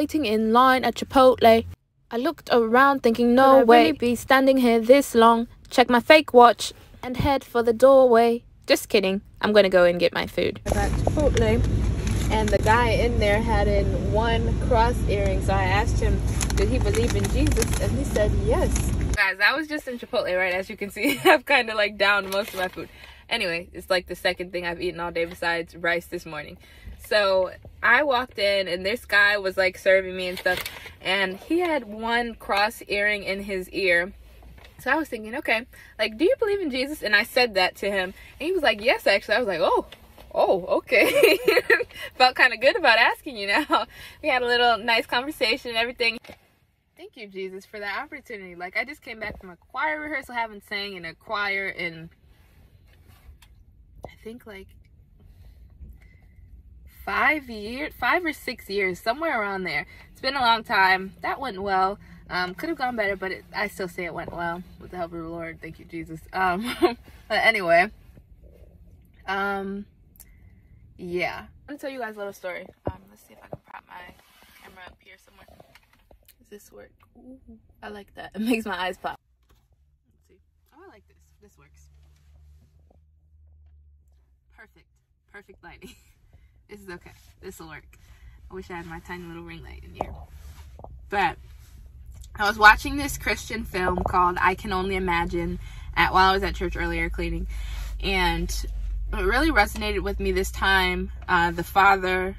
waiting in line at Chipotle. I looked around thinking no Could I way really be standing here this long. Check my fake watch and head for the doorway. Just kidding. I'm gonna go and get my food. I got Chipotle and the guy in there had in one cross earring. So I asked him, did he believe in Jesus? And he said yes. Guys, I was just in Chipotle, right? As you can see, I've kind of like downed most of my food. Anyway, it's like the second thing I've eaten all day besides rice this morning. So I walked in and this guy was like serving me and stuff. And he had one cross earring in his ear. So I was thinking, okay, like, do you believe in Jesus? And I said that to him. And he was like, yes, actually. I was like, oh, oh, okay. Felt kind of good about asking you now. We had a little nice conversation and everything. Thank you, Jesus, for that opportunity. Like, I just came back from a choir rehearsal, haven't sang in a choir in, I think, like, five years, five or six years, somewhere around there. It's been a long time. That went well. Um, could have gone better, but it, I still say it went well with the help of the Lord. Thank you, Jesus. Um, but anyway, um, yeah. I'm gonna tell you guys a little story. Um, let's see if I can prop my camera up here somewhere. Does this work? Ooh, I like that. It makes my eyes pop. Let's see. Oh, I like this. This works. Perfect. Perfect lighting. this is okay. This will work. I wish I had my tiny little ring light in here. But I was watching this Christian film called I Can Only Imagine at while I was at church earlier cleaning. And it really resonated with me this time. Uh, the father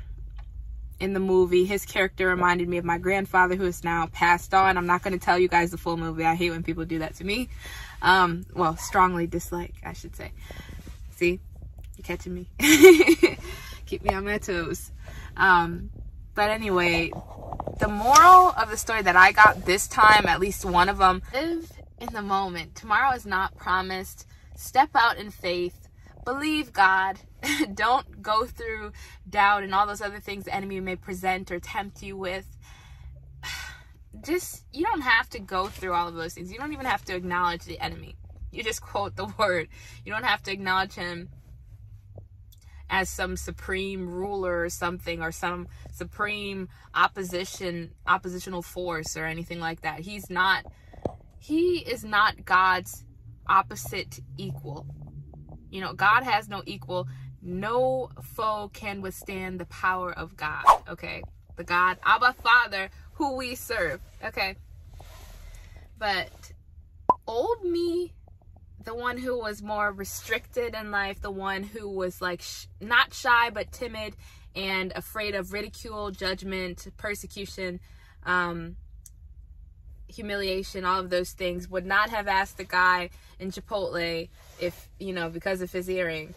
in the movie, his character reminded me of my grandfather who is now passed on. I'm not going to tell you guys the full movie. I hate when people do that to me. Um, well, strongly dislike, I should say. See, you're catching me. Keep me on my toes. Um, but anyway, the moral of the story that I got this time, at least one of them, live in the moment. Tomorrow is not promised. Step out in faith believe God. Don't go through doubt and all those other things the enemy may present or tempt you with. Just, you don't have to go through all of those things. You don't even have to acknowledge the enemy. You just quote the word. You don't have to acknowledge him as some supreme ruler or something or some supreme opposition oppositional force or anything like that. He's not he is not God's opposite equal. You know, God has no equal. No foe can withstand the power of God. Okay. The God, Abba Father, who we serve. Okay. But old me, the one who was more restricted in life, the one who was like sh not shy but timid and afraid of ridicule, judgment, persecution, um, humiliation, all of those things, would not have asked the guy in Chipotle if, you know, because of his earring,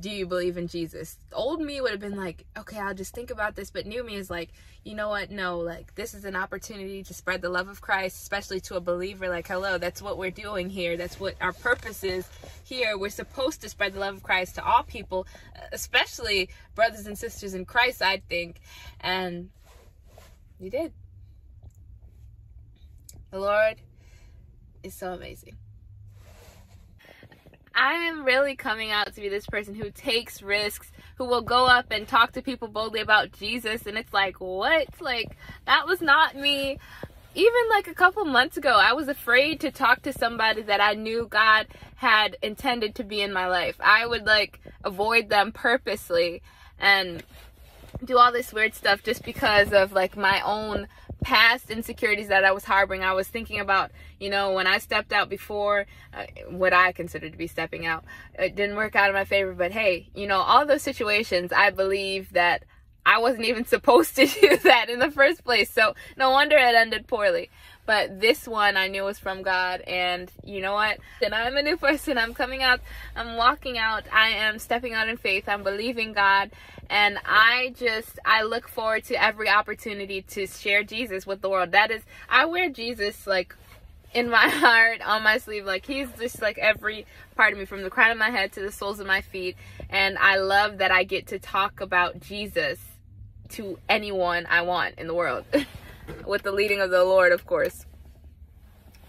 do you believe in Jesus? Old me would have been like, okay, I'll just think about this. But new me is like, you know what? No, like, this is an opportunity to spread the love of Christ, especially to a believer. Like, hello, that's what we're doing here. That's what our purpose is here. We're supposed to spread the love of Christ to all people, especially brothers and sisters in Christ, I think. And you did. The Lord is so amazing. I am really coming out to be this person who takes risks, who will go up and talk to people boldly about Jesus. And it's like, what? Like, that was not me. Even like a couple months ago, I was afraid to talk to somebody that I knew God had intended to be in my life. I would like avoid them purposely and do all this weird stuff just because of like my own past insecurities that I was harboring. I was thinking about, you know, when I stepped out before, uh, what I considered to be stepping out, it didn't work out in my favor. But hey, you know, all those situations, I believe that I wasn't even supposed to do that in the first place. So no wonder it ended poorly. But this one I knew was from God. And you know what? And I'm a new person. I'm coming out. I'm walking out. I am stepping out in faith. I'm believing God. And I just, I look forward to every opportunity to share Jesus with the world. That is, I wear Jesus like in my heart, on my sleeve. Like he's just like every part of me from the crown of my head to the soles of my feet. And I love that I get to talk about Jesus to anyone I want in the world. with the leading of the Lord, of course.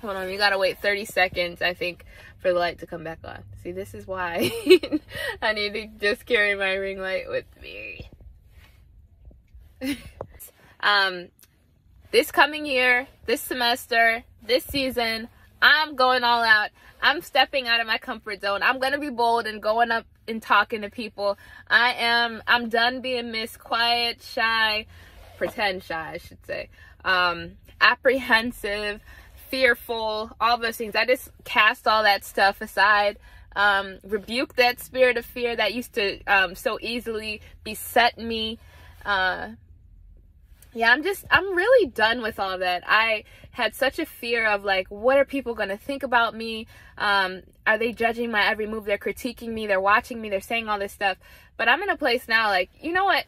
Hold on, you gotta wait 30 seconds, I think, for the light to come back on. See, this is why I need to just carry my ring light with me. um, this coming year, this semester, this season, I'm going all out. I'm stepping out of my comfort zone. I'm going to be bold and going up and talking to people. I am I'm done being Miss Quiet, shy, pretend shy, I should say. Um apprehensive, fearful, all those things. I just cast all that stuff aside. Um, rebuke that spirit of fear that used to um, so easily beset me. Uh, yeah, I'm just, I'm really done with all that. I had such a fear of like, what are people going to think about me? Um, are they judging my every move? They're critiquing me. They're watching me. They're saying all this stuff. But I'm in a place now, like, you know what?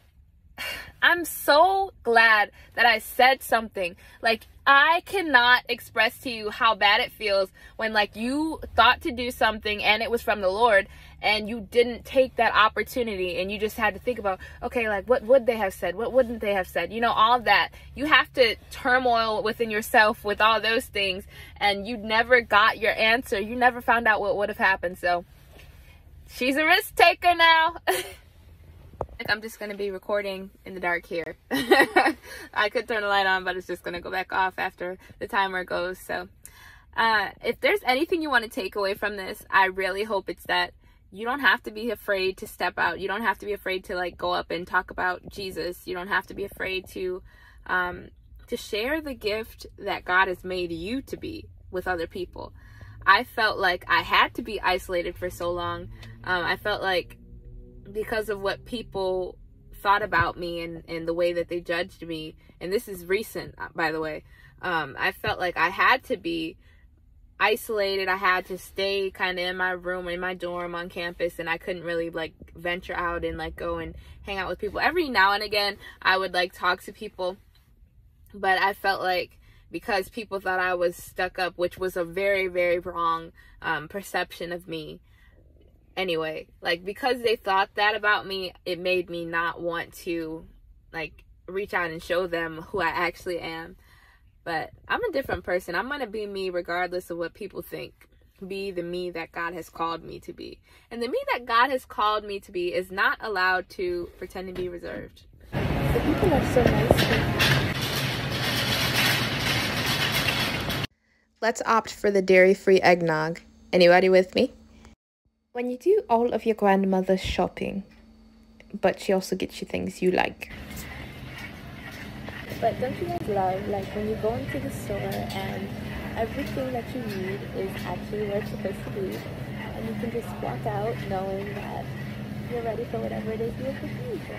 I'm so glad that I said something. Like, I cannot express to you how bad it feels when, like, you thought to do something and it was from the Lord and you didn't take that opportunity and you just had to think about, okay, like, what would they have said? What wouldn't they have said? You know, all that. You have to turmoil within yourself with all those things and you never got your answer. You never found out what would have happened. So, she's a risk taker now. I'm just gonna be recording in the dark here. I could turn the light on, but it's just gonna go back off after the timer goes. So, uh, if there's anything you want to take away from this, I really hope it's that you don't have to be afraid to step out. You don't have to be afraid to like go up and talk about Jesus. You don't have to be afraid to, um, to share the gift that God has made you to be with other people. I felt like I had to be isolated for so long. Um, I felt like because of what people thought about me and, and the way that they judged me. And this is recent uh, by the way. Um, i felt like i had to be isolated. I had to stay kind of in my room in my dorm on campus and i couldn't really like venture out and like go and hang out with people. Every now and again i would like talk to people. But i felt like because people thought i was stuck up which was a very very wrong um, perception of me anyway like because they thought that about me it made me not want to like reach out and show them who i actually am. But i'm a different person. I'm gonna be me regardless of what people think. Be the me that god has called me to be. And the me that god has called me to be is not allowed to pretend to be reserved. The people are so nice. Let's opt for the dairy-free eggnog. Anybody with me? When you do all of your grandmother's shopping, but she also gets you things you like. But don't you guys love like when you go into the store and everything that you need is actually where it's supposed to be, and you can just walk out knowing that you're ready for whatever it is you're preparing for.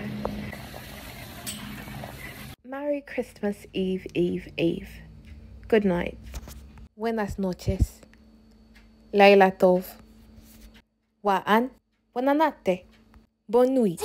Merry Christmas Eve, Eve, Eve. Good night. Buenas noches. Laila Tov. 晚安，Buona notte，Bonne nuit。